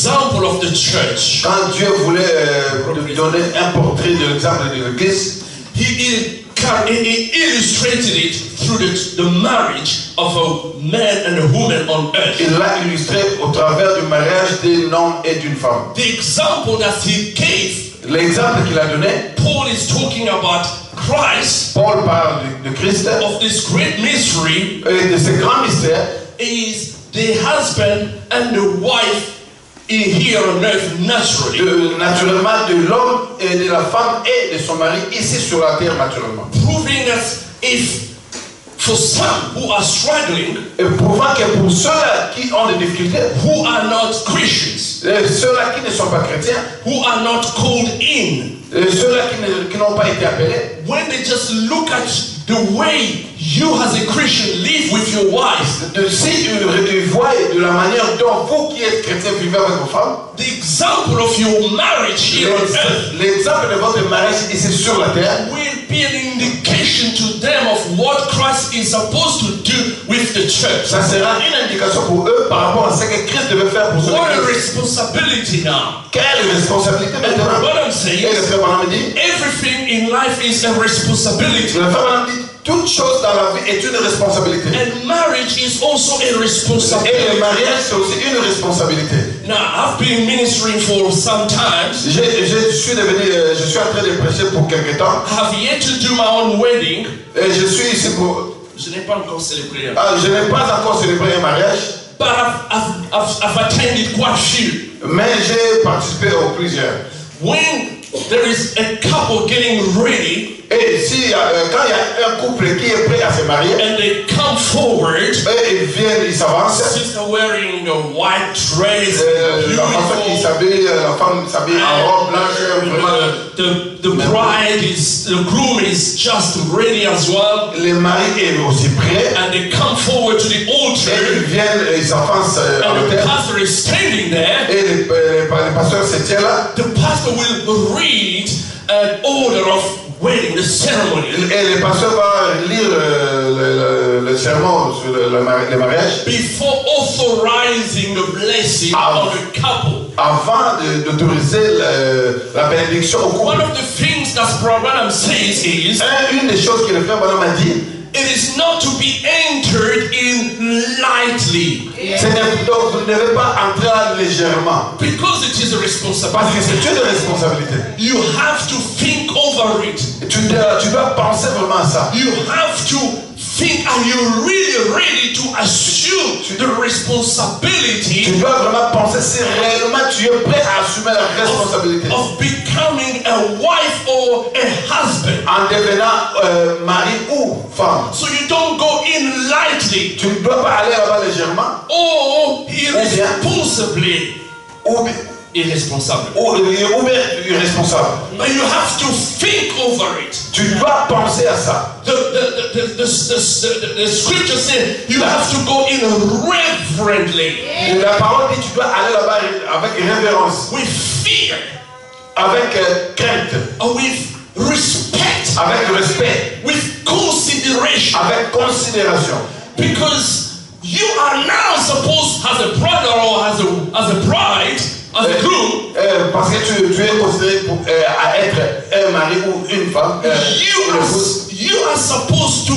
example of the church, Quand Dieu voulait euh, nous donner un portrait de l'exemple de l'Église, he, he, he illustrated it through the, the marriage of a man and a woman on earth. il l'a illustré au travers du mariage d'un homme et d'une femme. The example that he gave, L'exemple qu'il a donné, Paul is talking about Christ Paul parle de, de Christ of this great mystery et de ce grand mystère, is the husband and the wife in here on earth naturally. de, naturellement de l'homme et de la femme et de son mari ici sur la terre naturellement. Proving that if for some who are struggling, Et prouvant que pour ceux-là qui ont des difficultés, who are not Christians, ceux-là qui ne sont pas chrétiens, who are not called in, ceux-là ne- qui n'ont pas été appelés, when they just look at the way you as a Christian live with your wife, de si ils voient de la manière dont vous qui êtes chrétiens vivez avec vos femmes, the example of your marriage here on earth l'exemple de votre mariage ici sur la terre will be an indication to them of what Christ is supposed to do with the church. Ça sera une indication pour eux par rapport à ce que Christ devait faire pour son What a responsibility now. Quelle responsabilité And maintenant what I'm Et saying le is frère Branham dit, everything in life is a responsibility. le frère Branham dit, toute chose dans la vie est une responsabilité. And marriage is also a Et le responsibility. mariage, c'est aussi une responsabilité. Now, I've been ministering for some time. J'ai- Je suis devenu, euh, je suis en train de prêcher pour quelque temps. I have yet to do my own wedding. Et je suis ici pour, Je n'ai pas encore célébré. ah, je n'ai pas encore célébré un mariage, But I've, I've, I've, I've attended quite a few. mais j'ai participé aux plusieurs. When there is a couple getting ready Et si, euh, quand il y a un couple qui est prêt à se marier, and they come forward, et ils viennent, ils s'avancent, sister wearing a white dress, euh, la qu'ils beautiful. s'habillent, euh, la femme s'habille en robe blanche, vraiment. Uh, the, the bride is, the groom is just ready as well. Le mari est aussi prêt, And they come forward to the et ils altar, viennent, ils s'avancent euh, à and the l'autel, pastor is standing there. et le, euh, le pasteur se tient là, The pastor will read an order of wedding, the ceremony. et le pasteur va lire euh, le, le, le serment sur le, le mari- le mariage Before authorizing the blessing Ah. on the couple. avant d'autoriser le- la bénédiction au One couple. of the things that Branham says is Un- une des choses que le frère Branham a dit, it is not to be entered in lightly de- donc vous ne devez pas entrer légèrement, because it is a parce que responsibility. c'est une responsabilité. You have to think over it. Tu dois, tu dois penser vraiment à ça. You have to think, are you really ready to assume the Tu responsibility dois vraiment penser si réellement tu es prêt à assumer la responsabilité of becoming a wife or a husband? en devenant euh, mari ou femme. So you don't go in lightly Tu ne dois pas aller là-bas légèrement or irresponsibly ou, bi- irresponsible. ou, ou bien irresponsable. But you have to think over it. Tu dois penser à ça. The, the, the, the, scripture says you have to go in reverently, La parole dit tu dois aller là-bas avec révérence, with fear, avec euh, crainte, or with respect, avec respect, with consideration. avec considération. Because you are now supposed, as a brother or as a, as a bride, Euh, parce que tu, tu es considéré pour, euh, à être un mari ou une femme. euh, you are, you are supposed to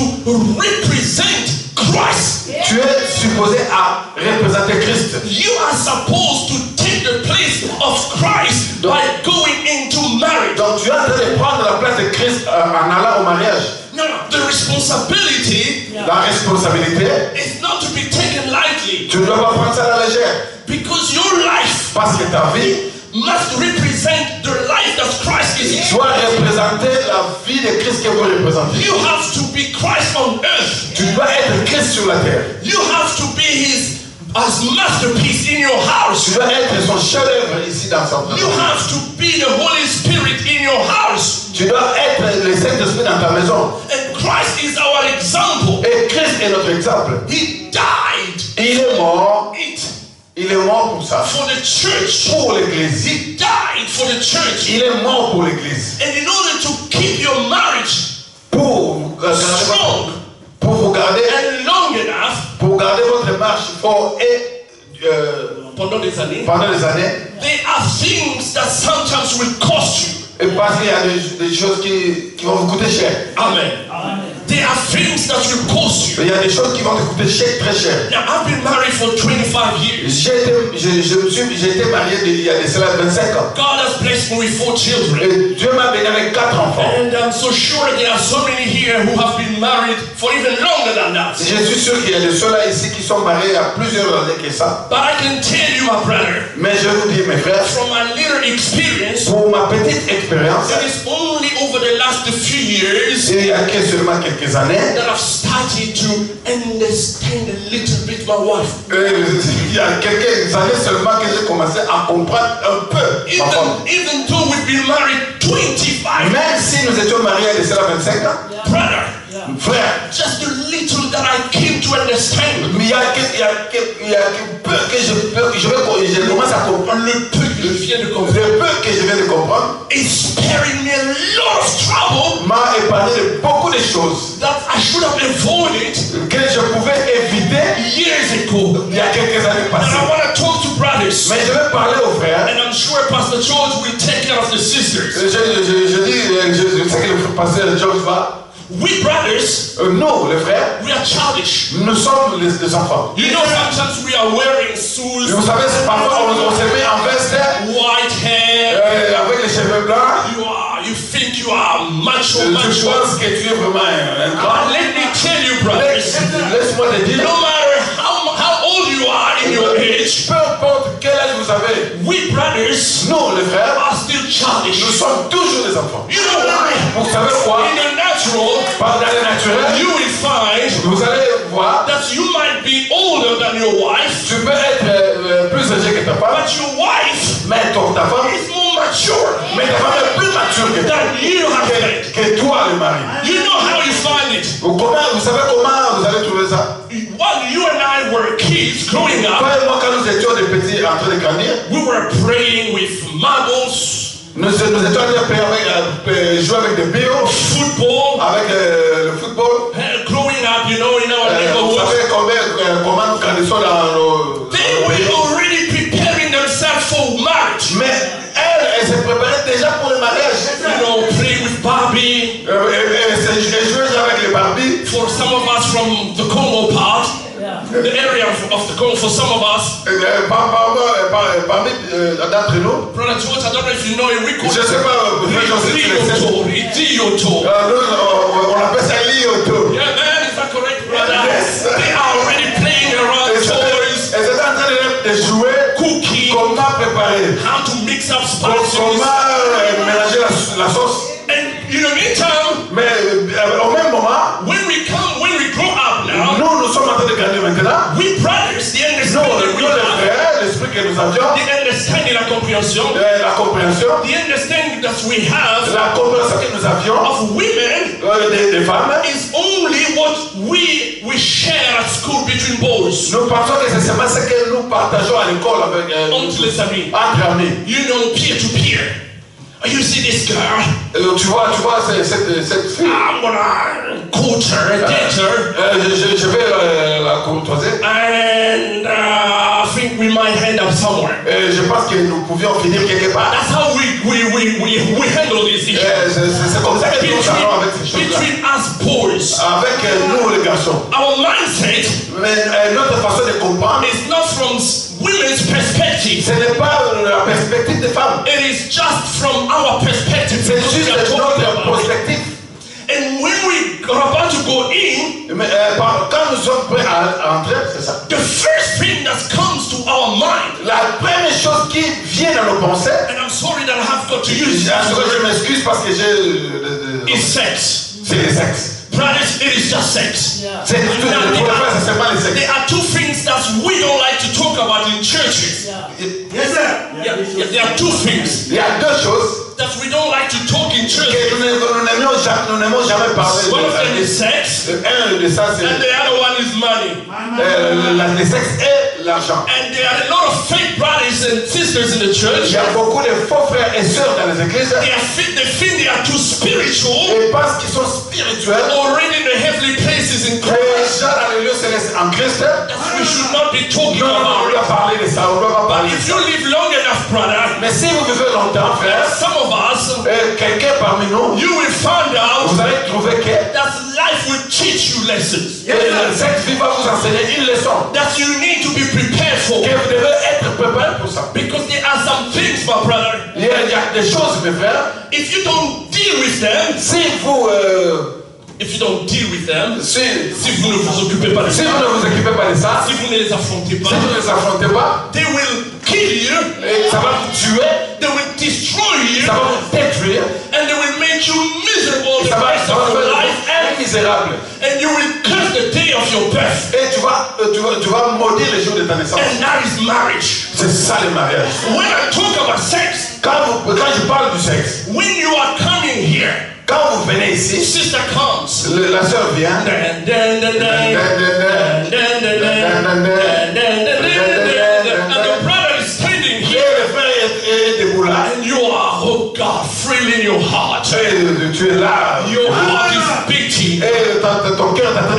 represent Christ. Tu es supposé à représenter Christ. You are supposed to take the place of Christ by going into marriage. Donc tu es en train de prendre la place de Christ euh, en allant au mariage. Responsibility La responsabilité, is not to be taken lightly tu ne dois pas prendre ça à la légère. because your life Parce que ta vie must represent the life that Christ is in. doit représenter la vie de Christ que vous représentez. You have to be Christ on earth. Tu dois être Christ sur la terre. You have to be his as masterpiece in your Tu house. dois être son chef-d'œuvre ici dans sa You have to be the Holy Spirit in your house. Tu dois être le Saint-Esprit dans ta maison. Christ is our example. Et Christ est notre exemple. He died Il est mort. it Il est mort pour ça. for the church. Pour l'Église. He died for the church. Il est mort pour l'Église. And in order to keep your marriage Pour vous strong pour vous garder, and long enough, pour garder votre marche fort et euh, pendant des années, pendant des années. there are things that sometimes will cost you. Et parce qu'il y a des, des choses qui, qui vont vous coûter cher. Amen. There are things that will cost you. Il y a des choses qui vont te coûter cher, très cher. Now, I've been married for 25 years. J'ai été, je, je me suis, j'ai été marié il y a de cela 25 ans. God has blessed me with four children. Et Dieu m'a béni avec quatre enfants. And I'm so sure there are so many here who have been married for even longer than that. Je suis sûr qu'il y a de ceux-là ici qui sont mariés à plusieurs années que ça. But I can tell you, my brother, Mais je vous dis, mes frères, from my little experience, pour ma petite expérience, it is only over the last few years il y a que seulement quelques années, that I've started to understand a little bit my wife. euh, il y a quelques années seulement que j'ai commencé à comprendre un peu ma femme. Even, even though we've been married 25 Même si nous étions mariés il y a de cela 25 ans, brother, frère, just a little that I came to understand. mais il y a que, il y a que, il y a que peu que je peux, je, je commence à comprendre le peu, Je viens de comprendre. le peu que je viens de comprendre It's sparing me a lot of trouble m'a épargné de beaucoup de choses that I should have avoided que je pouvais éviter years ago. il y a quelques années And passées. I want to talk to brothers. Mais je vais parler aux frères. And I'm sure Pastor George will take care of the sisters. Je, je, je, je dis, je, je sais que le pasteur George va. We brothers, Euh, nous, les frères, we are childish. nous sommes les, les enfants. You know, sometimes we are wearing Et suits, vous savez, parfois on, on se met en veste white hair. euh, avec les cheveux blancs. You are, you think you are macho, tu macho. penses que tu es vraiment un, grand. let me tell you, brothers, Laisse-moi te dire, no matter how, how old you are in your age, peu importe quel âge vous avez, we brothers nous, les frères, are still childish. nous sommes toujours des enfants. You know why? Vous savez quoi? In the natural, Par dans le naturel, you will find vous allez voir, that you might be older than your wife, tu peux être euh, plus âgé que ta femme, but your wife mais ton, ta femme, is more mature mais ta femme est plus mature que toi. than you have. Que, que toi, le mari. You know how you find it. Vous, comment, vous savez comment vous allez trouver ça While you and I were kids growing up, quand nous étions des petits en train de grandir, we were praying with marbles, nous, nous étions faire avec, euh, jouer avec des billes, football. avec euh, le football. Uh, growing up, you know, in our Euh, vous neighborhood, savez combien, euh, comment grandissons dans nos... they were already preparing themselves for marriage. Mais elle, elle se préparait déjà pour le mariage. You know, play with Barbie. Euh, elle, elle, elle jouait déjà avec les Barbies. For some of us from the Congo part, the area of, of the Congo, for some of us, par- euh, d'entre nous, Brother George, I don't know if you know it, we call je ne sais pas, euh. Euh, on, on appelle ça l'ioto. Yeah, man, is that correct, brother? Yes. They are avions, the understanding, la compréhension, euh, la compréhension, the understanding that we have la compréhension que nous avions of women euh, des, des femmes, is only what we we share at school between boys. nous pensons que c'est seulement ce que nous partageons à l'école avec euh, Entre les amis. entre amis. You know, peer to peer. You see this girl, Euh, tu vois, tu vois cette, cette, cette fille, I'm gonna court her, date her, euh, je, je- je vais euh, la courtoiser. and uh, I think we might end up somewhere. Et je pense que nous pouvions finir quelque part. That's how we we we we, we handle this issue. Euh, c'est comme ça que nous allons avec ces Between, choses-là. between us boys, Avec euh, nous les garçons. our mindset Mais euh, notre façon de comprendre, is not from women's perspective. ce n'est pas euh, la perspective des femmes. It is just from our perspective. C'est juste talking notre perspective. And when we are about to go in, Mais euh, quand nous sommes prêts à, entrer, c'est ça. the first thing that comes to our mind, La première chose qui vient dans nos pensées, and I'm sorry that I have got to use it, je m'excuse parce que j'ai. is sex. C'est le sexe. Brothers, it is just sex. C'est tout. Now, Pour there, are, c'est seulement le sexe. there are two things that we don't like to talk about in churches. Yes, sir. Yeah, yeah, there are two things Il are deux choses that we don't like to talk in que nous jamais, nous n'aimons jamais parler. One of them de- is sex, Un de ça, c'est and the other one is money. euh, la- le sexe et l'argent. And there are a lot of fake brothers and sisters in the Il church. y a beaucoup de faux frères et sœurs dans les églises They, are they think they are too spiritual, et pensent qu'ils sont spirituels. already in the heavenly places in Et Christ. déjà dans les lieux célestes en Christ. We should not be talking Non, non, on about. doit parler de ça, on doit pas But parler de if ça. you live long enough, brother, Mais si vous vivez longtemps, frère, some of us, et quelqu'un parmi nous, you will find out vous allez trouver que that life will teach you lessons. cette vie va vous enseigner une leçon. That you need to be prepared for. Que vous devez être préparé pour ça. Because there are some things, my brother, Il y a, il y a des choses, mes frères, if you don't deal with them, si vous, euh, if you don't deal with them, si, si vous ne vous occupez pas de si ça, vous ne vous occupez pas de ça, si vous ne les affrontez pas, si vous ne les affrontez pas, they will kill you, et ça va vous tuer, they will destroy you, ça va vous détruire, and they will make you miserable the ça va, rest of vous your life, and, misérable. and you will curse the day of your birth. Et tu vas, euh, tu vas, tu vas maudire les jours de ta naissance. And that is marriage. C'est ça le mariage. When I talk about Quand, vous, quand je parle du sexe, when you are coming here, quand vous venez ici, sister comes. le- la sœur vient, Dun, dun, dun, dun. Dun, dun, dun, dun. Dun, dun, dun, dun, dun. And the brother is standing et here, le frère est, est debout là, and you are, oh God, thrilling your heart. et tu es là, Your heart is beating. et ton, ton cœur est en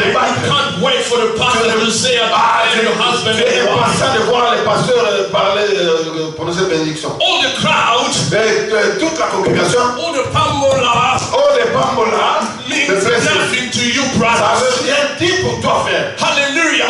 for the pastor to say, Ah, tu, your husband and wife. de voir les pasteurs euh, parler, euh, prononcer bénédiction. All the crowd, Et euh, toute la congrégation, all the pambola oh les bambolas, means nothing to you, ça veut rien dire pour toi, frère. Hallelujah.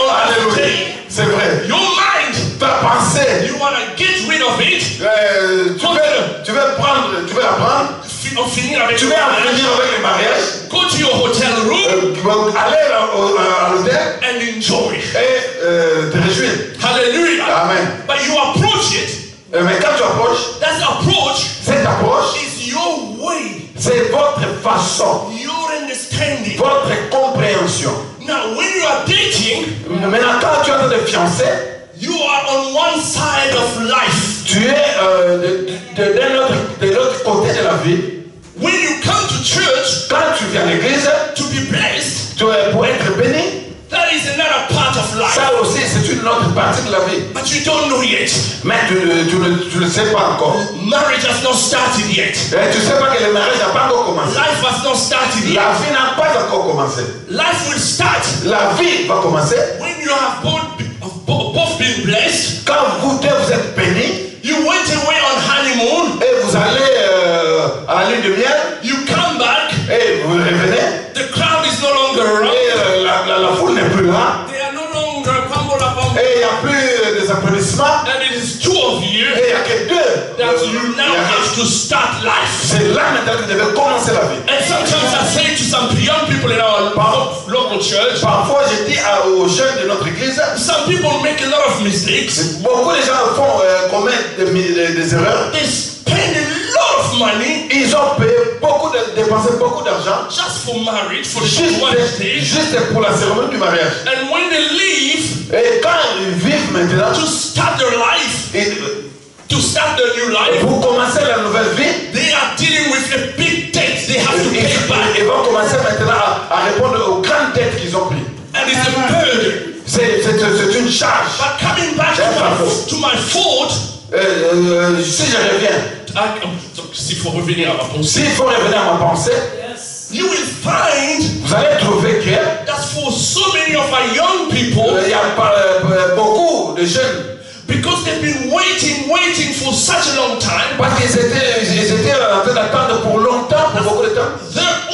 Day, C'est vrai. your mind, Ta pensée, you want to get rid of it, euh, tu, veux, tu veux prendre, tu veux apprendre, fi- en finir avec tu le mariage, finir avec le mariage, go to your hotel room euh, aller à, l'hôtel and enjoy. et euh, te réjouir. Hallelujah. Amen. But you approach it, Euh, mais quand tu approches, that approach cette approche, is your way, c'est votre façon, your understanding. votre compréhension. Now, when you are dating, Maintenant, quand tu es en train de fiancer, you are on one side of life. tu es euh, de, de- de l'autre côté de la vie. When you come to church Quand tu viens à l'église, to be blessed, tu es pour être béni. that is another part of life. Ça aussi, c'est une autre partie de la vie. But you don't know yet. Mais tu ne tu, ne- tu ne sais pas encore. Marriage has not started yet. Et tu ne sais pas que le mariage n'a pas encore commencé. Life has not started yet. La vie n'a pas encore commencé. Life will start La vie va commencer when you have both, bo- both been blessed. quand vous deux vous êtes bénis You went away on honeymoon. et vous allez applaudissements And it is two of you et il n'y a que deux. that you now have to start life. C'est là maintenant que vous devez commencer la vie. And sometimes I say to some young people in our lo- local church, Parfois, je dis aux jeunes de notre église, some people make a lot of mistakes. beaucoup de gens font euh, commettent des, des- des erreurs. They spend a lot of money Ils ont payé beaucoup, de, dépensé beaucoup d'argent just for marriage, for the juste, one day. juste pour la cérémonie du mariage. And when they leave Et quand ils vivent maintenant, to start their life, ils- to start their new life, pour commencer la nouvelle vie, they are dealing with a big debt they have to ils, pay back. ils vont commencer maintenant à, à répondre aux grandes dettes qu'ils ont prises. And it's a burden. C'est une charge. But coming back to my, to my fault, Euh, euh, si je reviens, donc, s'il faut revenir à ma pensée, s'il faut revenir à ma pensée, you will find vous allez trouver que that for so many of our young people, il y a pas- euh, beaucoup de jeunes because they've been waiting, waiting for such a long time, Parce qu'ils étaient, ils étaient en train d'attendre pour longtemps, pour beaucoup de temps. their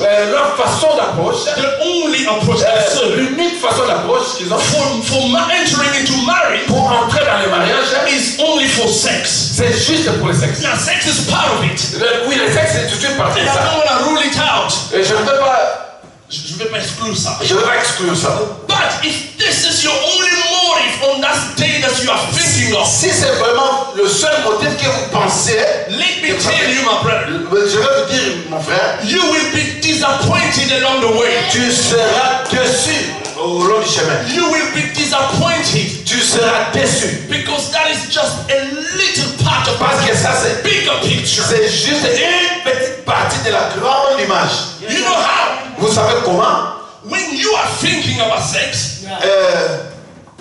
Euh, leur façon d'approche, their only approach, euh, l'unique façon d'approche qu'ils ont for, for entering into marriage pour entrer dans le mariage, is only for sex. c'est juste pour le sexe. Now, sex is part of it. Le- oui, le sexe, c'est toute une partie de I ça. don't want to rule it out. Et je ne veux pas, Je je vais pas exclure ça. je ne veux pas exclure ça. But if this is your only motive on that day that you are thinking of, Si c'est vraiment le seul motif que vous pensez, let me tell you, my brother, je vais vous dire, mon frère, you will be disappointed along the way. tu seras déçu au long du chemin. You will be disappointed Tu seras déçu. because that is just a little part of Parce que ça, the c'est bigger picture. c'est juste une petite partie de la grande image. You know how? Vous savez comment? When you are thinking about sex, euh,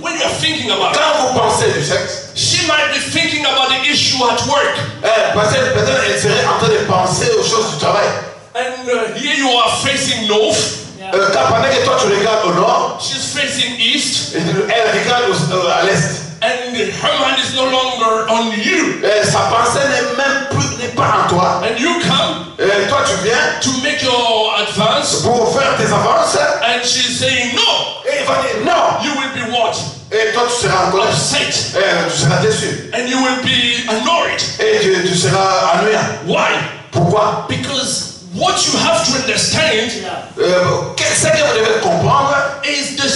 when you're thinking about Quand vous pensez du sexe, she might be thinking about the issue at work. eh, parce que peut-être elle serait en train de penser aux choses du travail. And uh, here you are facing north, Euh, quand pendant que toi tu regardes au nord, she's facing east, elle regarde euh, à l'est. And her mind is no longer on you. Eh, sa pensée n'est même plus n'est pas en toi. And you come Eh, toi tu viens to make your advance, pour faire tes avances and she's saying, No, et il va dire non. you will be what? Et toi tu seras en colère. Upset, Eh, tu seras déçu. and you will be annoyed. Et tu, tu seras ennuyant. Why? Pourquoi? Because what you have to understand euh, que- Ce que vous devez comprendre, is the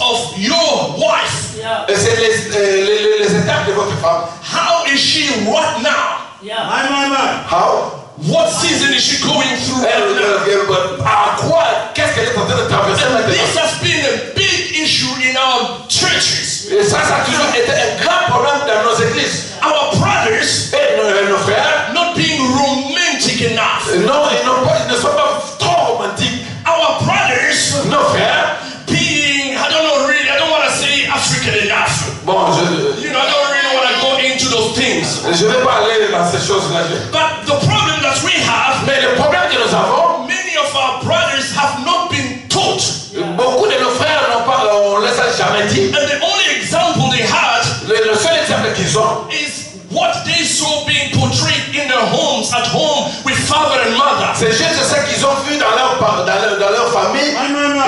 of your wife. Yeah. euh, c'est les, euh, les, les- les étapes de votre femme. How is she right now? Yeah. My, my, my. How? What season is she going through Elle, right now? euh, euh, à quoi Qu'est-ce qu'elle est en train de traverser And maintenant? this has been a big issue in our churches. Et ça, ça a toujours été un grand problème dans nos églises. Our brothers Et nos, nos frères, bon, je You know, I don't really want to go into those things. ne vais pas aller dans ces choses-là. Je- But the problem that we have, Mais le problème que nous avons, many of our brothers have not been taught. beaucoup de nos frères n'ont pas, on les a jamais dit. And the only example they had Le, le seul exemple qu'ils ont, is what they saw being portrayed in their homes, at home, with father and mother. c'est juste ce qu'ils ont vu dans leur, dans leur, dans leur famille,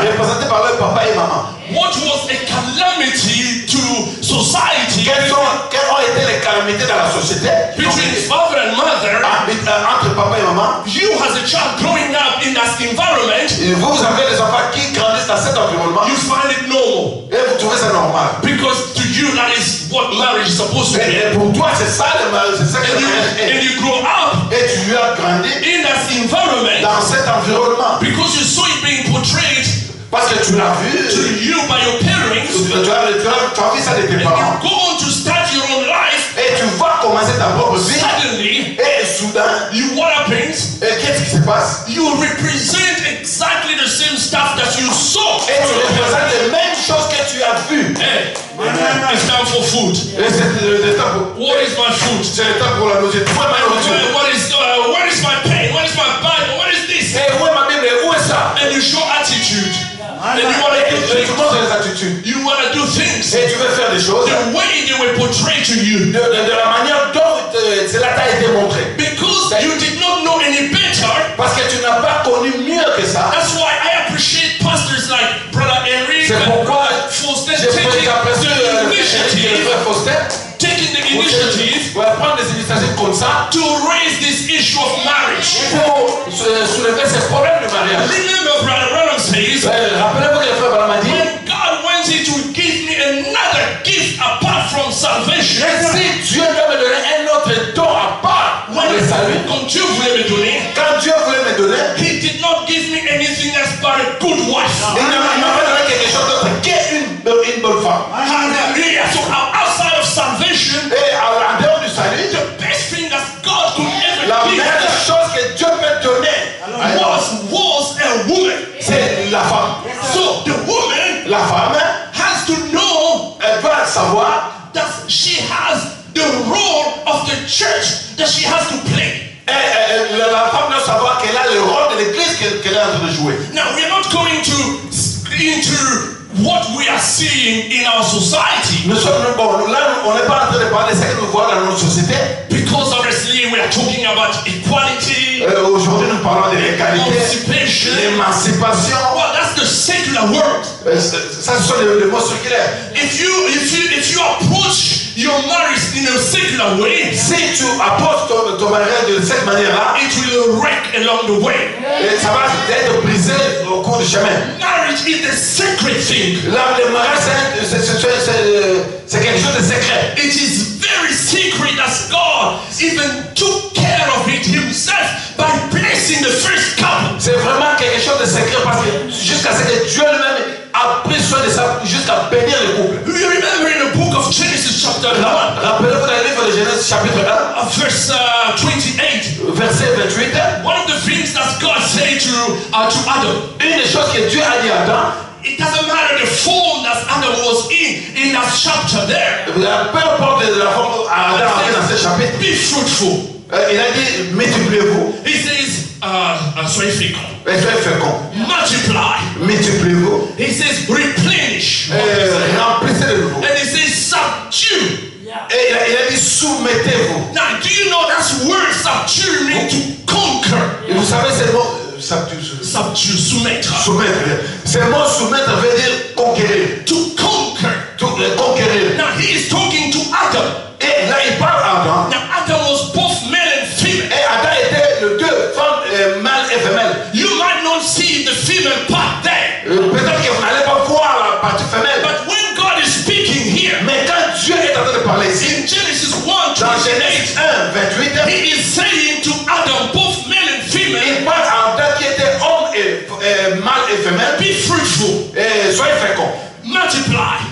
représenté par leur papa et maman. What was a calamity to society Quelles, sont, quelles ont été les calamités dans la société? Between father and mother? Ah, euh, entre papa et maman You, as a child growing up in that environment, Et vous, vous avez des enfants qui grandissent dans cet environnement you find it normal et vous trouvez ça normal. because to you that is what marriage is supposed to be. et pour toi, c'est ça le mariage, c'est ça que And le you, mariage and est. you grow up Et tu as grandi in that environment dans cet environnement because you saw it being portrayed parce que tu l'as to you by your parents. tu, tu as, tu as- tu as vu ça de tes parents. you go on to start your own life. Et tu vas commencer ta propre vie. Suddenly, Et soudain, you what happens? et qu'est-ce qui se passe You represent exactly the same stuff that you saw. Et tu représentes les mêmes choses que tu as vues. Hey, it's time for food. Et c'est le, le temps pour, What is my food? c'est le temps pour la nourriture. Où est ma nourriture what is uh? What is my And you want to do things. You want to do things Et tu veux faire des choses the way they were portrayed to you. de, de- de la manière dont euh, cela t'a été montré. Because you did not know any better. Parce que tu n'as pas connu mieux que ça. That's why I appreciate pastors like Brother Eric C'est pourquoi Foster apprécier the le initiative, frère Faustin taking the initiative pour prendre des initiatives comme ça to raise this issue of marriage. pour sou- soulever ces problèmes de mariage. Remember, Brother says, Euh, Rappelez-vous que le frère Branham a dit when God wanted to give me another gift apart from salvation, si Dieu doit me donner un autre don à part when le salut, quand Dieu voulait me donner, quand Dieu voulait me donner, He did not give me anything else but a good wife. il ne m'a pas donné quelque chose d'autre qu'une une bonne femme. Hallelujah. So outside of salvation, Et en dehors du salut, the best thing that God could la ever give meilleure chose que Dieu peut donner was, was a woman. La femme. So the woman La femme, has to know elle doit savoir that she has the role of the church that she has to play. Et, euh, la, la femme doit savoir qu'elle a le rôle de l'église qu'elle qu'elle est en train de jouer. Now we're not going to into what we are seeing in our society Nous sommes, bon, là, on n'est pas en train de parler de ce que nous voyons dans notre société. because obviously we are talking about equality, Euh, Aujourd'hui, nous parlons de l'égalité, emancipation. l'émancipation. Well, that's the secular world. Euh, Ça, ce sont les, les mots circulaires. If you if you if you approach your marriage in a secular way, Si tu apportes ton, ton mariage de cette manière-là, it will wreck along the way. et ça va être brisé au cours du chemin. Marriage is a sacred thing. Là, le mariage, c'est- quelque chose de secret. It is very secret that God even took care of it himself by blessing the first couple. C'est vraiment quelque chose de secret parce que jusqu'à ce que Dieu lui-même a pris soin de ça jusqu'à bénir le couple. You remember in the book of Genesis chapter 1, Ra- Rappelez-vous dans le livre de Genèse chapitre 1, uh, verse uh, 28, verset 28, one of the things that God said to, uh, to Adam, une des choses que Dieu a dit à Adam, it doesn't matter the form that Adam was in in that chapter there. Peu importe la forme Adam avait dans ce chapitre, Be fruitful. euh, il a dit multipliez-vous, He says, uh, uh, soyez féconds. et soyez féconds. Multiply. Multipliez-vous, He says, replenish. nouveau. And he says, subdue. Et il a, il a dit soumettez-vous. Now, do you know that's word subdue means to conquer? Et vous savez, c'est le mot euh, subdue, Subdue, soumettre. soumettre. C'est le mot soumettre veut dire conquérir. To conquer. Tout, euh, conquérir. Now, he is talking to Adam.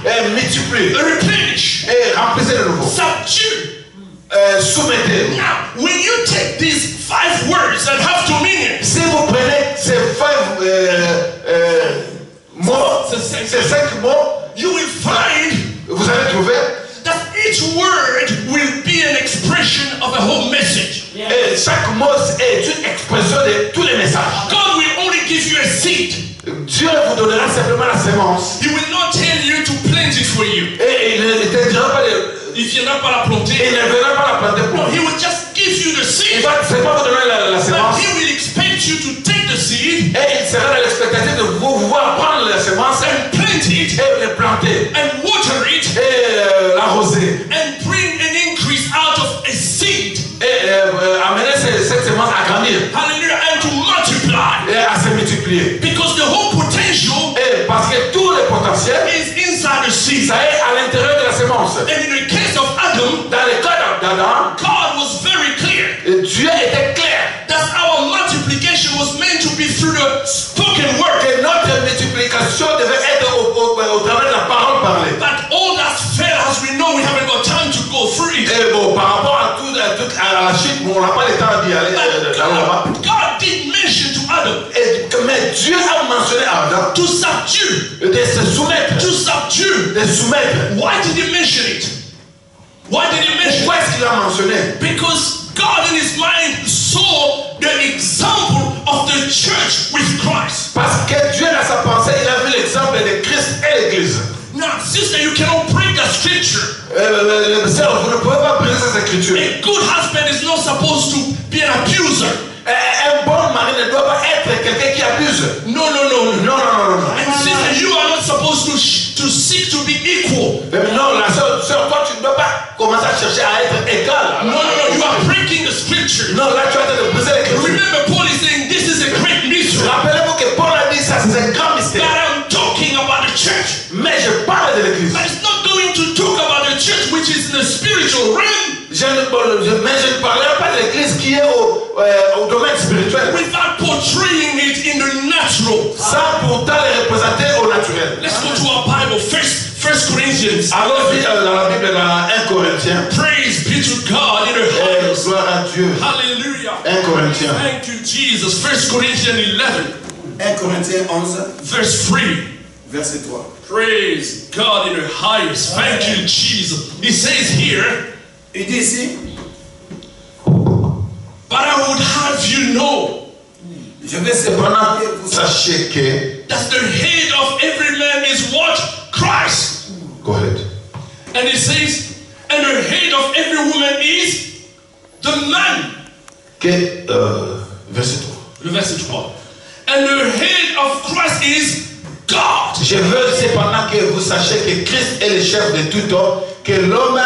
Et multipliez. replenish, Et remplissez de nouveau. subdue. Euh, soumettez. Now, when you take these five words that have two meanings, Si vous prenez ces cinq euh, euh, mots, ces cinq mots, you will find vous allez trouver, that each word will be an expression of a whole message. et chaque mot est une expression de tous les messages. God will only give you a seed. Dieu vous donnera simplement la sémence. He will not plant it for you. Et il ne te dira pas de, Il viendra pas la il planter. ne viendra pas la planter pour No, he will just give you the Il seed. va seulement vous donner la, la But sémence. he will expect you to take the seed Et il sera dans l'expectative de vous voir prendre la sémence and plant it et les planter. and water it Et euh, l'arroser. and bring an increase out of a seed. Et euh, euh, amener ces- cette sémence à grandir. Hallelujah. And to multiply. Et à se multiplier. And in the case of Adam, Dans le cas d'Adam, God was very clear Dieu était clair that our multiplication was meant to be through the spoken word. que notre multiplication devait être au, au- au travers de la parole parlée. But all that fell, as we know, we haven't got time to go through it. Et bon, par rapport à, tout, à, tout- à la chute, on n'a pas le temps d'y aller euh, But Et- Mais Dieu a mentionné Adam to subdue, de se soumettre, to subdue. de soumettre. Why did he mention it? Why did he mention Pourquoi it? est-ce qu'il a mentionné? Because God in his mind saw the example of the church with Christ. Parce que Dieu, dans sa pensée, il a vu l'exemple de Christ et l'Église. Now, sister, you cannot break that scripture. Euh, le- sœur, vous ne pouvez pas briser cette écriture. A good husband is not supposed to be an abuser. Un bon mari ne doit pas être quelqu'un qui abuse. No, no, no, no. Non, non, non, non. non. And sister, you are not supposed to to seek to be equal. Mais non, la sœur, sœur, toi, tu ne dois pas commencer à chercher à être égal. No, no, no. You are breaking the scripture. Non, là, tu train de briser l'écriture. Remember, Paul is saying this is a great mystery. Rappelez-vous que Paul a dit ça, c'est un grand But mystère. I'm talking about the church. Mais je parle de l'église. But it's not going to talk about the church which is in the spiritual realm Je ne, je- mais je ne parlerai pas de l'église qui est au, euh, au domaine spirituel. without portraying it in the natural. Sans pourtant les représenter au naturel. Let's go to our Bible first. First Corinthians. Allons-y euh, dans la Bible, dans 1 Corinthiens. Praise be to God in the highest. gloire à Dieu. Hallelujah. 1 Corinthiens. Thank you, Jesus. First Corinthians 11, 1 Corinthiens 11, verse 3. verset 3. Praise God in the highest. Thank you, Jesus. He says here, Il dit ici, but I would have you know je vais Cependant, que vous sachiez que. that the head of every man is what? Christ. Go ahead. And he says, and the head of every woman is the man. Que, euh, verset 3. Le verset 3. And the head of Christ is God. Je veux cependant que vous sachiez que Christ est le chef de tout homme, que l'homme,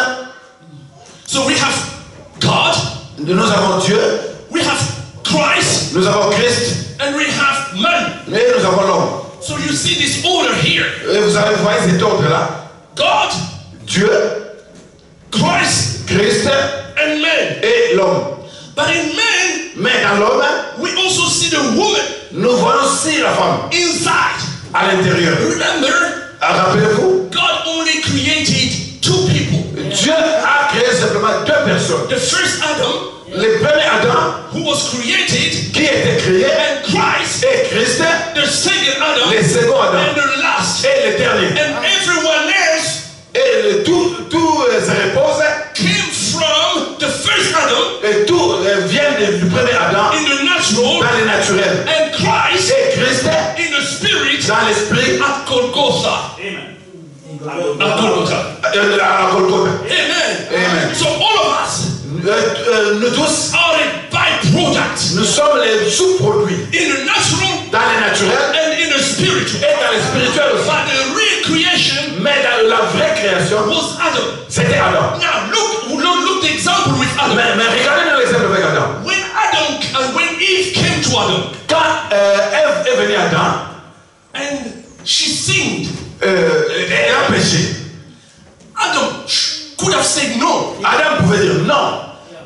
So we have God, nous avons Dieu, we have Christ, nous avons Christ, and we have man. et nous avons l'homme. So you see this order here. Et vous avez voyez cet ordre-là. God, Dieu, Christ, Christ and man. et l'homme. But in man, Mais dans l'homme, we also see the woman nous voyons aussi la femme inside. à l'intérieur. Remember, Ah, Rappelez-vous, God only created two people. Dieu a créé simplement deux personnes. The first Adam, Le premier Adam, who was created, qui était créé, and Christ, et Christ, the second Adam, le second Adam, and the last et le dernier. And everyone else Et le- tout, tout euh, se repose came from the first Adam et tout euh, vient du premier Adam in the natural dans le naturel. and Christ Et Christ in the spirit dans l'esprit at Golgotha. At Golgotha. euh, à Golgotha. Amen. Amen. So all of us Euh, euh, nous tous, are a byproduct nous sommes les sous-produits in the natural dans le naturel and in the spiritual. et dans le spirituel aussi. But the real creation Mais dans la vraie création, was Adam. c'était Adam. Now look, look, look the example with Adam. Mais, mais regardez l'exemple avec Adam. When Adam and when Eve came to Adam Quand euh, Ève est venue à Adam, and she sinned, euh, elle a péché. Adam sh- could have said no, Adam pouvait dire non.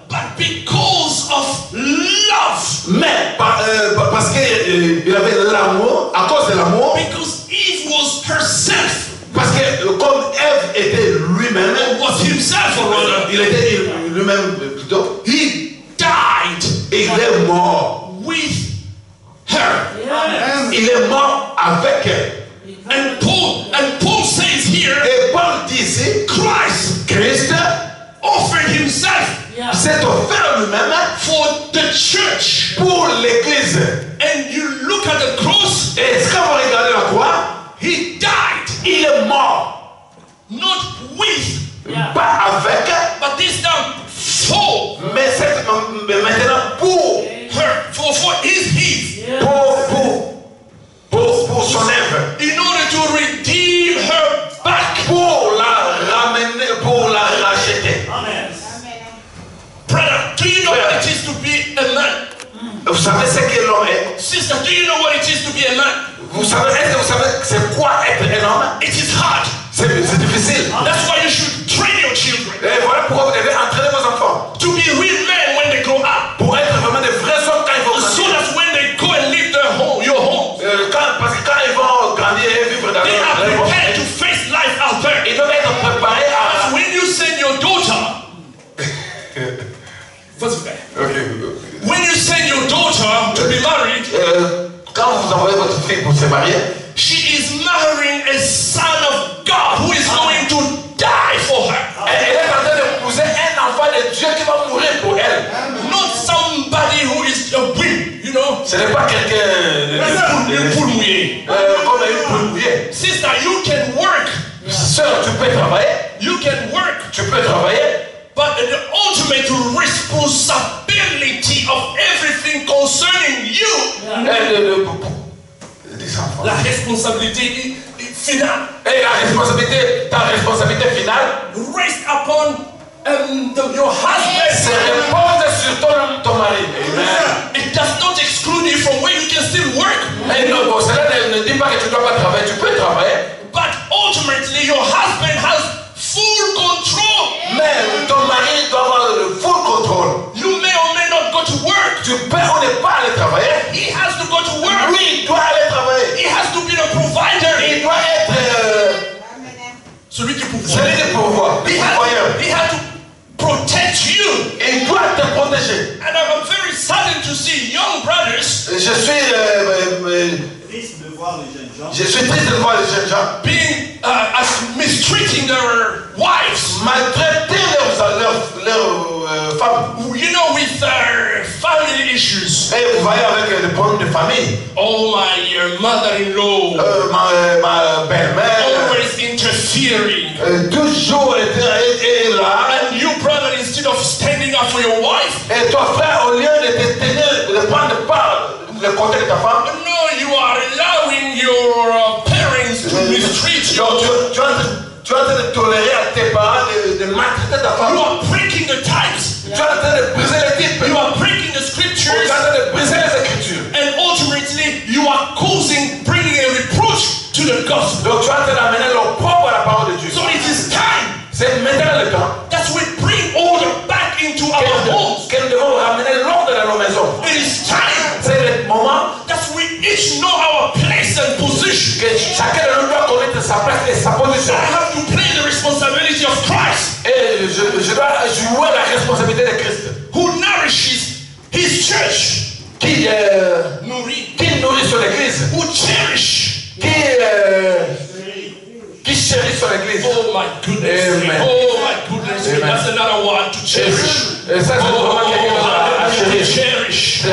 but because of love, Mais par- euh, pa- parce qu'il avait l'amour, à cause de l'amour, because Eve was herself, parce que euh, comme Ève était lui-même, was himself or rather, il était lui-même euh, plutôt, he died il est mort. with her. Il est mort avec elle. And Paul and Paul says here, Et Paul dit ici, Christ Christ eh? offered himself s'est offert lui-même for the church. pour l'Église. And you look at the cross, Et quand vous regardez la croix, he died, il est mort. not with, Pas avec, but this time for. Mais, c'est- mais maintenant a man? Vous savez ce que l'homme est? Sister, do you know what it is to be a man? Vous savez, est-ce que vous savez c'est quoi être un homme? It is hard. C'est difficile. That's why you should train your children Et voilà pourquoi vous devez entraîner vos enfants. to be real men when they grow up. Pour être vraiment des vrais hommes quand ils vont So grandir. that when they go and leave their home, your home, Euh, quand- parce que quand ils vont grandir et vivre dans they are leur prepared to face life out there. ils doivent être préparés à. When you send your daughter, What's that? Send your daughter to be married, Euh, quand vous envoyez votre fille pour se marier, she is marrying a son of God who is going to die for her. elle elle est en train d'épouser un enfant de Dieu qui va mourir pour elle. Not somebody who is a wimp, you know. Ce n'est pas quelqu'un de- de- poule mouillée. euh, comme une poule mouillée. Sister, you can work. Sœur, tu peux travailler, You can work. tu peux travailler, But the ultimate responsibility of everything concerning you, enfants. la responsabilité finale, Et la responsabilité, ta responsabilité finale, rests upon um, the- your se husband. repose sur ton, ton mari. Amen. It does not exclude you from where you can still work. Et non, bon, cela ne, ne dit pas que tu ne dois pas travailler, tu peux travailler, But ultimately, your husband has full control. mais ton mari doit avoir le full to work. Tu peux ou ne pas aller travailler. He has to go to work. Lui, il doit aller travailler. He has to be the provider. Il doit être euh, Celui qui pourvoit. celui pouvoir, le He has to protect you. Il doit te protéger. And I'm very saddened to see young brothers Je suis, euh, euh, euh triste de voir les jeunes gens je suis triste de voir les jeunes gens being uh, as mistreating their wives. maltraiter leurs, leurs, leurs euh, femmes. You know, with their family issues. Et vous voyez avec les problèmes de famille. Oh, my uh, mother-in-law Euh, ma euh, ma belle-mère always interfering. euh, toujours est- est là. And you, brother, instead of standing up for your wife, Et toi, frère, au lieu de te tenir, de prendre part le côté de ta femme, your uh, parents to mistreat you. tu, tu, es en train- tu es de tolérer à tes parents de, maltraiter ta femme. You are breaking the ties. Tu es en train de briser les types. You are breaking the Tu es scriptures. en train de briser les écritures. And ultimately, you are causing, bringing a reproach to the gospel. Donc tu es en train d'amener l'opprobre à la parole de Dieu. Bénisse son église. Oh my goodness. Amen. Oh my goodness. Amen. That's another one to cherish. et ça, c'est vraiment quelque chose à, à chérir. cherish.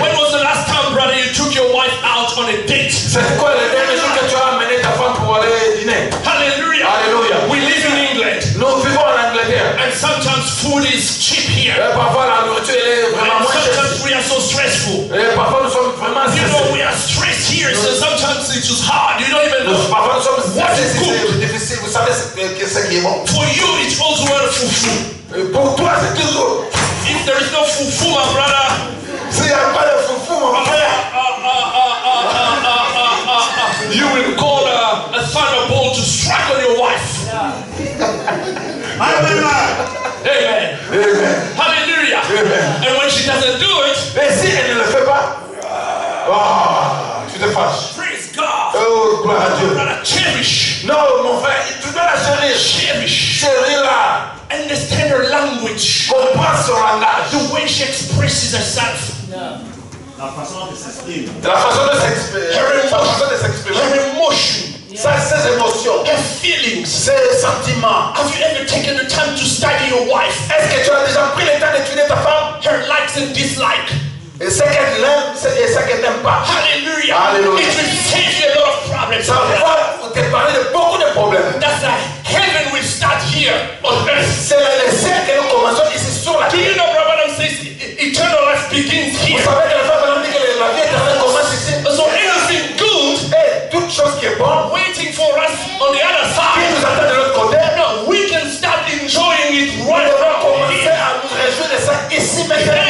When was the last time, brother, you took your wife out on a date? C'est quoi le dernier jour que amené ta pour aller dîner Hallelujah. Hallelujah. We live in England. Nous vivons en Angleterre. And sometimes food is cheap here. Et parfois, la nourriture est vraiment moins chère. sometimes we are so stressful. Et parfois, nous sommes vraiment You know, we are stressed here, so sometimes it's just hard. You don't even know. Parfois, nous sommes stressés. is good? si vous savez ce qui est bon. For you it falls well fufu. Pour toi c'est toujours. If there is no fufu, my brother. S'il n'y a pas de fufu, mon frère. Ah, ah, ah, you will call a, a thunderbolt to strike on your wife. Amen. Amen. Amen. Hallelujah. Amen. And when she doesn't do it, they see elle ne le fait pas, oh. Te fâches. praise God. Oh, gloire à Dieu. Cherish. Non, mon frère, tu dois la chérir. Cherish. Chéris-la. Understand her language. Comprends son langage. The way she expresses herself. La s'exprime. La façon de s'exprimer. Sa façon de s'exprimer. Her emotion. Ça, ses émotions. Her feelings. Ses sentiments. Have you ever taken the time to study your wife? Est-ce que tu as déjà pris le temps d'étudier ta femme? Her likes and dislikes. Et ce qu'elle aime et ce qu'elle n'aime pas. Hallelujah. Hallelujah. It will save you a lot of problems. Ça va te parler de beaucoup de problèmes. That's why heaven will start here on earth. C'est le ciel que nous commençons ici sur la Do terre. you know, Brother says eternal life begins Vous here. savez que la femme dit que la vie éternelle commence ici. So anything good Et toute chose qui est bonne, waiting for us on the other qui side. nous attend de l'autre côté, No, we can start enjoying it nous right now. commencer à nous réjouir de ça ici maintenant.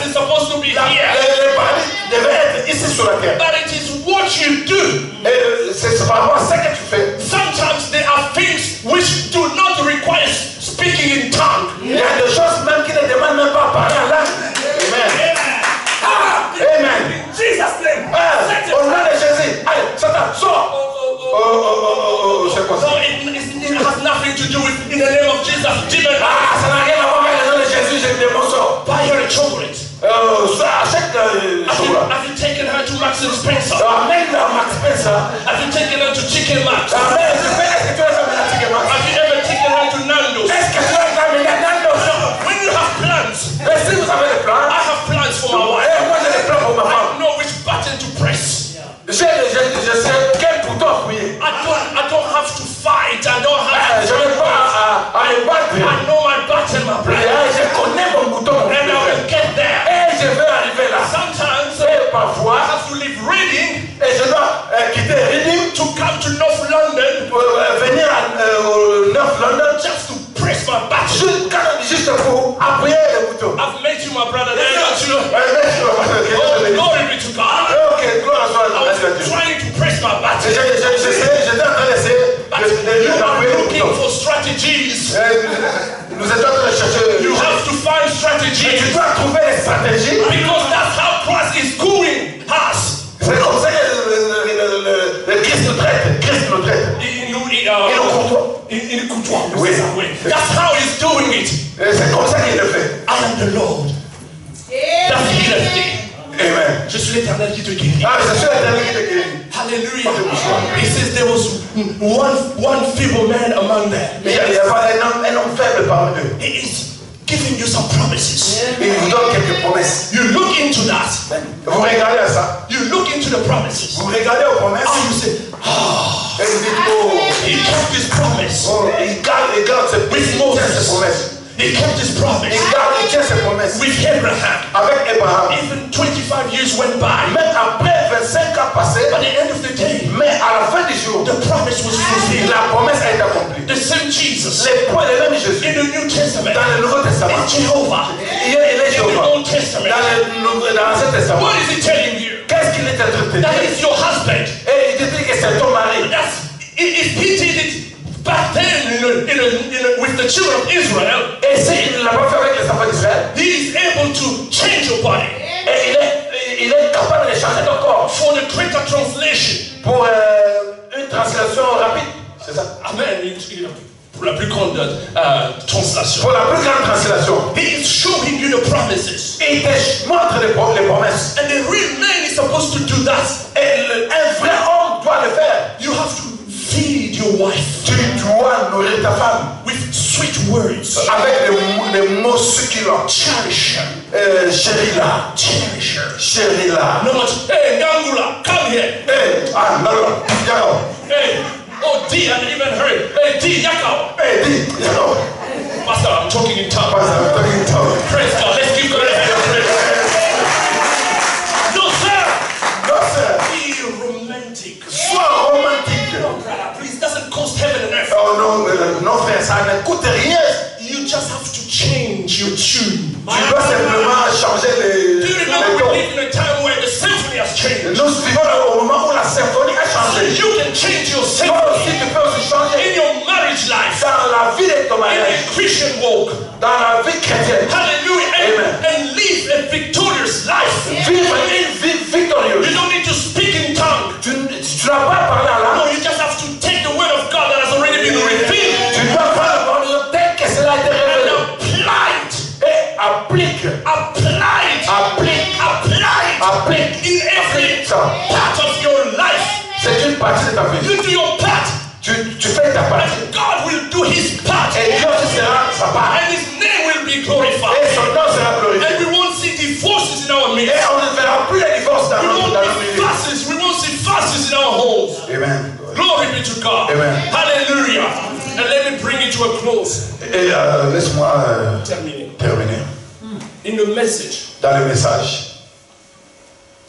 Paradise is supposed to be La- here. Le le paradis devait être ici sur la terre. But it is what you do. Et euh, c'est par rapport à ça que tu fais. Sometimes there are things which do not require speaking in tongue. Il y a des choses même qui ne demandent même pas parler en langue. Amen. Ah, Amen. Jesus' name. Ah, au nom de Jésus. Allez, Satan, sors. Oh, oh, Oh, oh, oh, oh, oh, c'est quoi ça? it, it, it has nothing to do with in the name of Jesus. Demon, Ah, ça n'a rien à voir avec le nom de Jésus, te démontre ça. buy a chocolate. Euh, ça, achète le Have you, chocolat. have you taken her to Max and Spencer? Amène la Max Spencer. Have you taken her to Chicken Max? Amène, je fais, est-ce que tu as amené à Ticket Max? Have you ever taken her to Nando's? Est-ce que tu as amené à Nando's? When you have plans, à, euh, au North London just to press my button. juste, pour appuyer le bouton. I've met you, my brother. Oh, glory be to God. Ok, gloire soit à Dieu. trying to press my Je- button. je- je- j'essaie- J'étais en train d'essayer But you are looking for strategies. Eh, Nous étions en train de chercher. You have to find Mais tu strategies dois trouver des stratégies. because that's how Christ is doing us. C'est comme ça que le Christ nous traite. Christ nous traite. In, in, Et le uh, courtois. in, in Kutwa. Oui. That's how he's doing it. C'est comme ça qu'il le fait. I am the Lord. That healeth thee. Amen. Je suis l'éternel qui te guérit. Ah, je suis l'éternel qui te guérit. Hallelujah. He says there was one, one feeble man among them. Mais il y a, il y a un homme, un homme faible parmi eux. He is giving you some promises. Il vous donne quelques promesses. You look into that. Vous regardez à ça. You look into the promises. Vous regardez aux promesses. And you say, Et vous dites, oh, He kept his promise. oh, il garde, il garde ses, tient ses promesses. He kept his promise Il garde, il tient ses promesses. with Abraham. Avec Abraham. Even 25 years went by. Même après 25 ans passés, At the end of the Jesus Les points, le même Jésus. in the New Testament Dans le Nouveau Testament. is Jehovah. Il est, il est In the Jéhovah. Old Testament, Dans le l'Ancien Testament. what is he telling you? Qu'est-ce qu'il est en train de te That dire? is your husband. Et il te dit que c'est ton mari. That's if he did it back then in a, in a, in a, with the children of Israel, Et s'il ne l'a pas fait avec les enfants d'Israël, he is able to change your body. et il est, il est capable de changer ton corps For the greater translation, pour euh, une translation rapide. C'est ça. Amen. Pour la plus grande euh, translation. Pour la plus grande translation. He is showing you the promises. Et il te montre les, pro- les promesses. And the real man is supposed to do that. Et le- un vrai homme doit le faire. You have to feed your wife Tu dois nourrir ta femme with sweet words. avec des, mots- des mots succulents. Cherish her. Euh, chérie là, Cherish her. chérie là. Not, hey, Ngangula, come here. Eh, ah, non, non, Yaro. Hey, oh, D, I even heard. Hey, D, Yakao. Eh, dis, Yaro. Pastor, I'm talking in tongues. Pas un peu de temps. Praise God. Let's give God a hand. No, sir. Non, sir. Be romantic. Sois romantique. No, brother, please. Doesn't cost heaven and earth. Oh non, euh, non frère, ça ne coûte rien. You just have to change your tune. Tu dois simplement changer les, Do you les remember we live in a time where the symphony has changed? Nous vivons au moment où la symphonie change your Toi symphony aussi, tu peux aussi changer in your marriage life, dans la vie de ton in a Christian walk. dans la vie chrétienne. Hallelujah. Partie de ta vie. You do your part, Tu, tu fais ta partie. and God will do His part, Et Dieu sera sa part. and His name will be Et glorified. son nom sera glorifié. And we won't see divorces in our midst. Et on ne verra plus les divorces dans We won't see milieu. We won't see in our homes. Amen. Glory be to God. Amen. Hallelujah. And let me bring it to a close. Et euh, laisse-moi euh, Terminé. terminer. Hmm. In the message, Dans le message,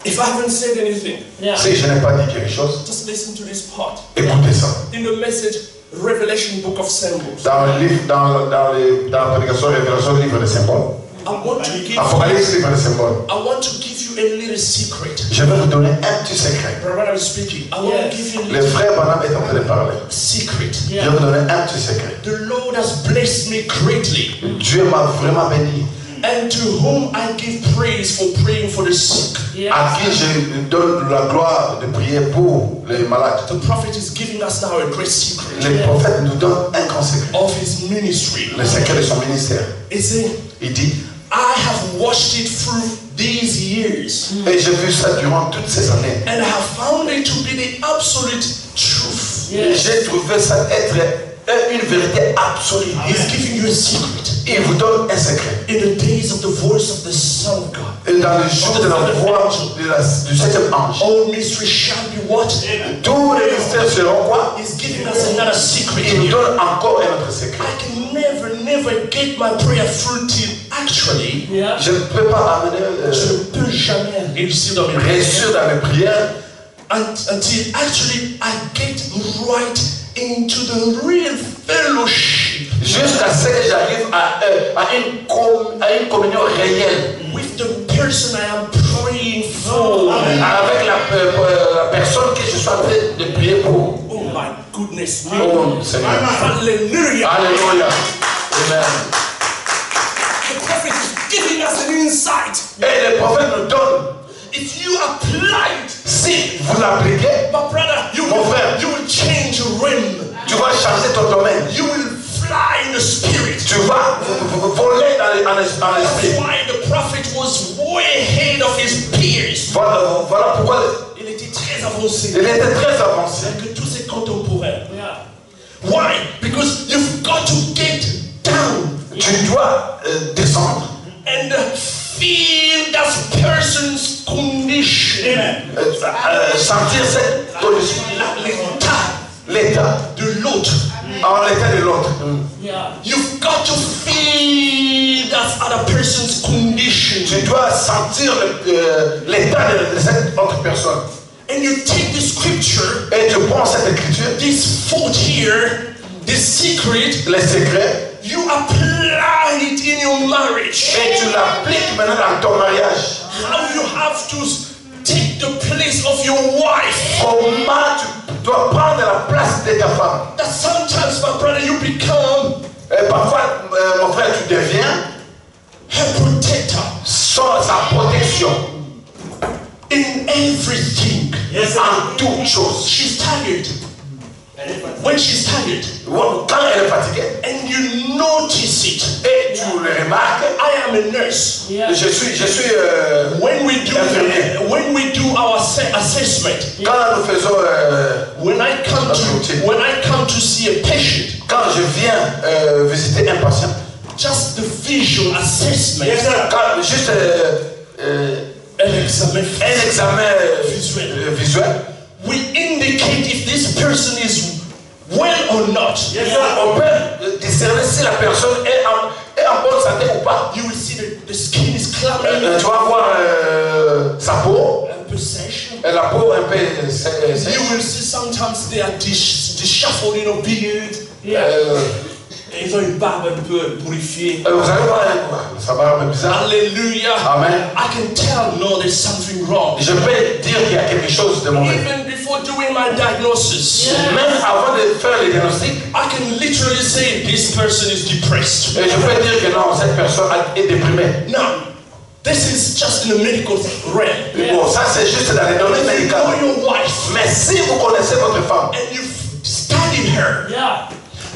if I haven't said anything, si je n'ai pas dit quelque chose, just listen to this part. écoutez ça. In the message, Revelation Book of Symbols, Dans le livre, dans, dans, les, dans la prédication révélation, livre des symboles, I want to give Apocalypse, livre des symboles, I want to give you a little secret. je vais vous donner un petit secret. Brother, I'm speaking. I want to give you a Le little frère Banam est en train de parler. secret. Je vais vous donner un petit secret. The Lord has blessed me greatly, Dieu m'a vraiment béni. And to whom I give praise for praying for the sick. À qui je donne la gloire de prier pour les malades. The prophet is giving us now a great secret Le prophète nous donne un grand secret. of his ministry. Le secret de son ministère. He said, Il dit, I have watched it through these years, et j'ai vu ça durant toutes ces années. and I have found it to be the absolute truth. Et j'ai trouvé ça être une vérité absolue. He's giving you a secret. Il vous donne un secret. In the days of the voice of the Son of God, Et dans le jour de la voix de la- du septième ange, all mystery shall be what? tous les mystères seront quoi? He's giving us another secret Il nous donne encore un autre secret. I can never, never get my prayer through till actually, Je ne peux pas amener, euh, je ne peux jamais réussir dans mes prières réussir dans mes prières un- until actually I get right into the real fellowship jusqu'à ce que j'arrive à, euh, à, une com- à une communion réelle with the person I am praying for. avec la, euh, euh, la personne que je suis en train de prier pour. Oh my goodness me. Oh Seigneur. Hallelujah. Alléluia. Amen. The prophet is giving us an insight. Et le prophète nous donne, If you apply it, si vous l'appliquez, Mon will, frère. you will change your realm. tu vas changer ton domaine. You will fly in the spirit. Tu vas voler dans why the prophet was way ahead of his peers. Voilà, voilà pourquoi Il était très avancé il était très avancé. que tous ses contemporains. Why? Because you've got to get down Tu dois euh, descendre, and feel that person's condition. euh, euh, sentir cette condition, l'état, de l'autre. En l'état de l'autre. You've got to feel that other person's condition. Tu dois sentir le- euh, l'état de, de cette autre personne. And you take the scripture, Et tu prends cette écriture, this thought here, this secret, les secrets, you apply it in your marriage. et tu l'appliques maintenant dans ton mariage. How you have to take the place of your wife. Comment tu dois prendre la place de ta femme. That sometimes, my brother, you become Et parfois, euh, mon frère, tu deviens her protector sans sa protection in everything. Yes, en toutes choses. She's tired. When she's tired, Quand elle est fatiguée, and you notice it, et tu le remarques, I am a nurse. Je suis, je suis euh, When we do Infirmier. when we do our se- assessment, quand nous faisons, euh, when I come to when I come to see a patient, quand je viens euh, visiter un patient, just the visual assessment, quand, juste euh, euh, an examen, un examen euh, Visuel. visuel, will indicate if this person is well or not. on peut discerner si la personne est en, est en bonne santé ou pas. You will see that the skin is Euh, clammy, tu vas voir euh, sa peau, un peu sèche. euh, la peau un peu euh, sè- sèche. You will see sometimes they are dis- disheveled, you know, beard. Euh, Ils ont une barbe un peu purifiée. euh, vous bizarre. Amen. I can tell, no, there's something wrong. Je peux dire qu'il y a quelque chose de mauvais. Even before doing my diagnosis, Même avant de faire le diagnostic, I can literally say this person is depressed. et je peux dire que non, cette personne est déprimée. Now, this is just in the medical realm. Bon, ça c'est juste dans les domaines you know médicaux. your wife Mais si vous connaissez votre femme, and you've studied her, Yeah.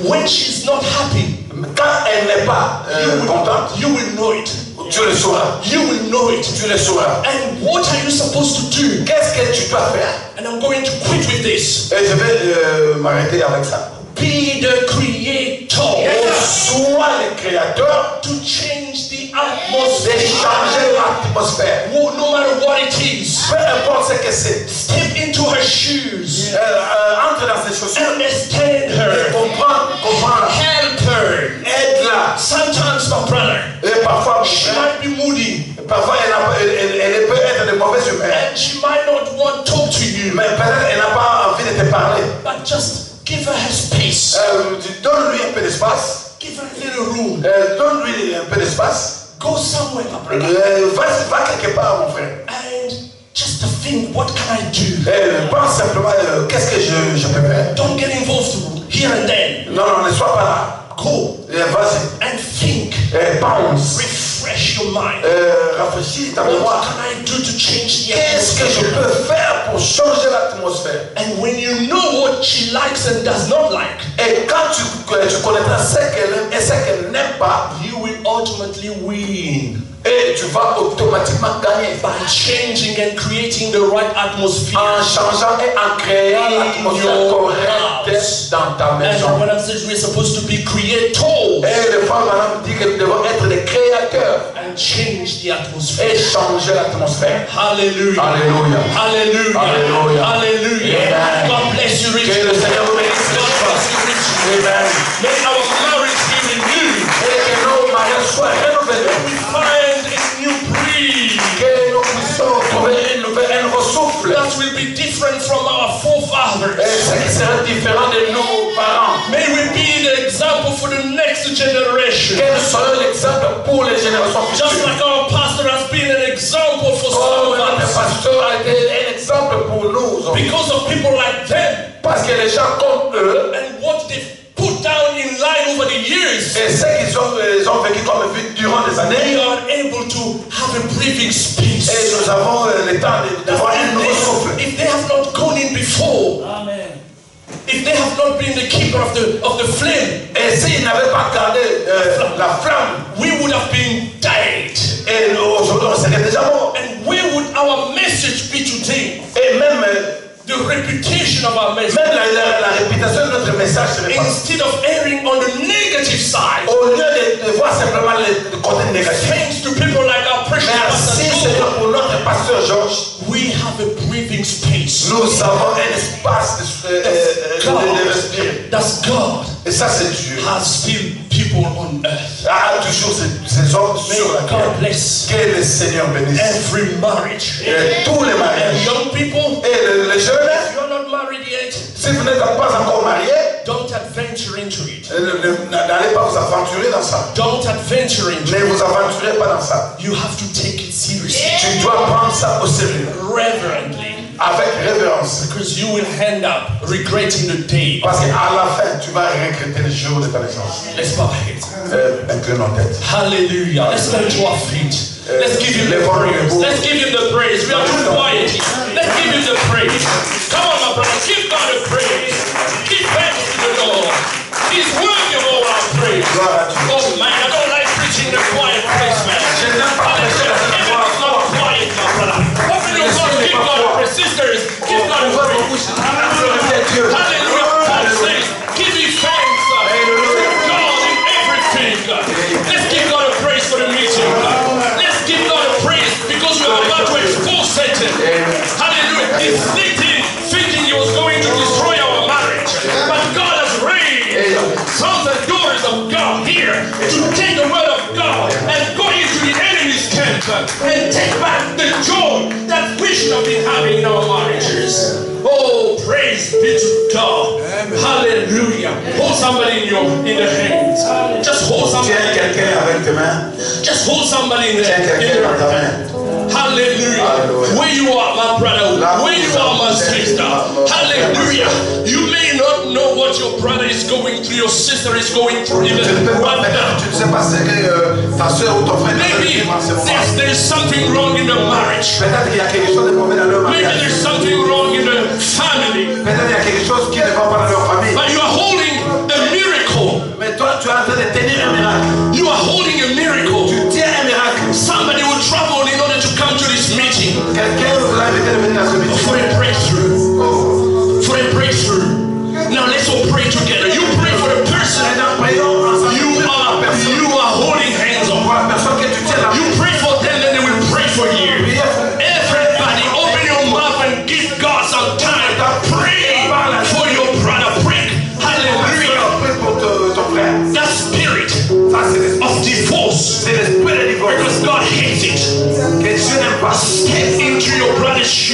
When she's not happy, quand elle n'est pas you, euh, will, contente, you will know it. tu le sauras. You will know it. Tu le sauras. And what are you supposed to do? Qu'est-ce que tu dois faire? And I'm going to quit with this. Et je vais euh, m'arrêter avec ça. Be the creator Sois le créateur to change the de atmosphere. changer l'atmosphère. No matter what it is, Peu importe ce que c'est. step into her shoes, Euh, euh, entre dans ses chaussures. understand her, Comprends, comprends. help her. Aide-la. Sometimes, my brother, Et parfois, she might be moody parfois elle, pas- elle- elle- peut être de mauvaise humeur. and she might not want to talk to you, Mais peut-être elle n'a pas envie de te parler. but just give her her space. Euh, Donne-lui un peu d'espace. Give her a little room. Euh, Donne-lui un peu d'espace. Go somewhere, my brother, Euh, va, va quelque part, mon frère. and just to think, what can I do? Euh, pense simplement, euh, qu'est-ce que je, je peux faire? Don't get involved here and then. Non, non, ne sois pas là. Go Euh, Vas-y. and think. Euh, pense. Refresh your mind. Euh, rafraîchis ta What mémoire. can I do to change the Qu'est-ce que je atmosphere? peux faire pour changer l'atmosphère? And when you know what she likes and does not like, Et quand tu, tu connaîtras ce qu'elle aime et ce qu'elle n'aime pas, you ultimately win et tu vas automatiquement gagner by changing and creating the right atmosphere. en changeant et en créant l'atmosphère correcte dans ta And maison. I says we're supposed to be creators Et le frère Madame dit que nous devons être des créateurs and change the et atmosphere. changer l'atmosphère. Hallelujah. Alléluia. Hallelujah. Hallelujah. Hallelujah. Amen. God bless you richly. Que le Seigneur vous bénisse God bless you richly. Amen. Qui sera différent de nos parents. May we be the example for the next generation. L'exemple pour les générations Just futures. like our pastor has been an example for some Comme of notre us. pasteur a été un exemple pour nous. Because of people like them Parce que les gens comme eux, and what they've put down in line over the years, et ce qu'ils ont, ils ont vécu comme vie durant des we années, are able to have a breathing et nous avons euh, le temps de, de voir un nouveau souffle. If if they have not been the keeper of the of the flame, Et s'ils n'avaient pas gardé euh, la flamme, we would have been dead. et aujourd'hui on serait déjà mort. And where would our message be today? Et même, euh, The reputation of our message. même la, la- la réputation de notre message. Instead of erring on the negative side, Au lieu de, de voir simplement le, le côté négatif. thanks to people like our precious Merci pastor, Seigneur pour notre pasteur Georges. we have a breathing space. Nous avons un espace de, euh, euh, de- de respirer. That's God Et ça c'est Dieu. has still people on earth. Ah, toujours ces, hommes May sur la God terre. bless Que le Seigneur bénisse. every marriage. Et tous les And mariages. young people, Et le- les jeunes, if you're not married yet, si vous n'êtes pas encore mariés, don't adventure into it. n'allez pas vous aventurer dans ça. Don't adventure into Ne vous aventurez pas dans ça. You have to take it seriously, Tu dois prendre ça au sérieux. reverently, Avec révérence. because you will end up regretting the day. Parce qu'à la fin, tu vas regretter le jour de ta naissance. Let's bow our heads. Euh, incline nos têtes. Hallelujah. Let's stand to our feet. Euh, Let's give him the praise. Let's give him the praise. We are too quiet. Let's give him the praise. Come on, my brother. Give God a praise. Give thanks to the Lord. He's worthy of all our praise. Gloire à Dieu. Oh man, I don't like preaching in a quiet place, man. somebody in your in the hands. Just hold somebody. Just hold somebody in the hand. Hallelujah. Hallelujah. Where you are, my brother. Where you are, my sister. Hallelujah. You may not know what your brother is going through, your sister is going through. Maybe there's, there's something wrong in the marriage. Maybe there's something wrong in the family. But you so after the 30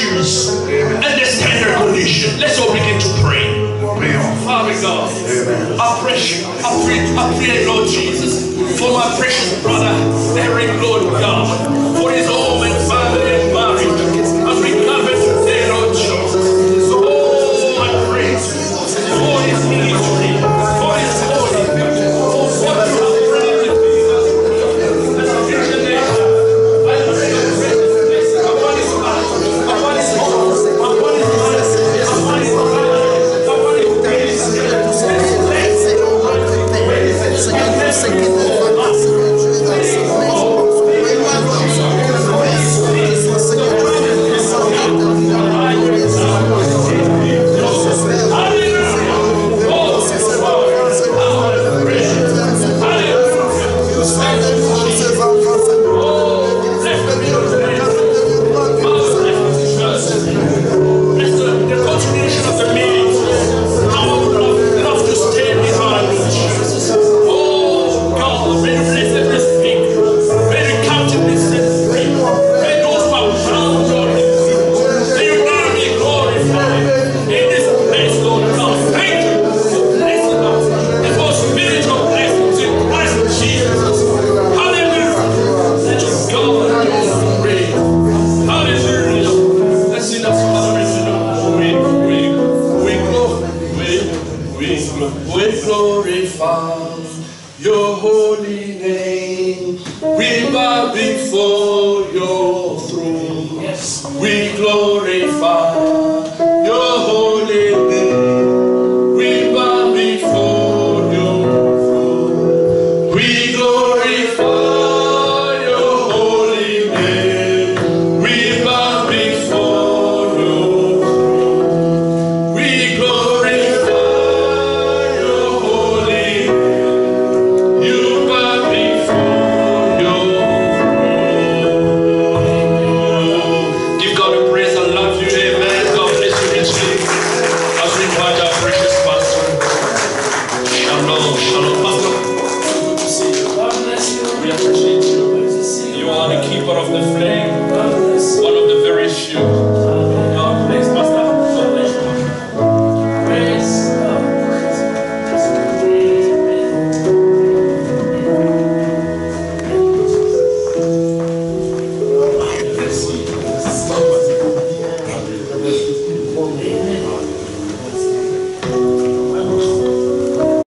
issues and the standard condition. Let's all begin to pray. Father God, I pray, I pray, I pray, Lord Jesus, for my precious brother, Eric, Lord God.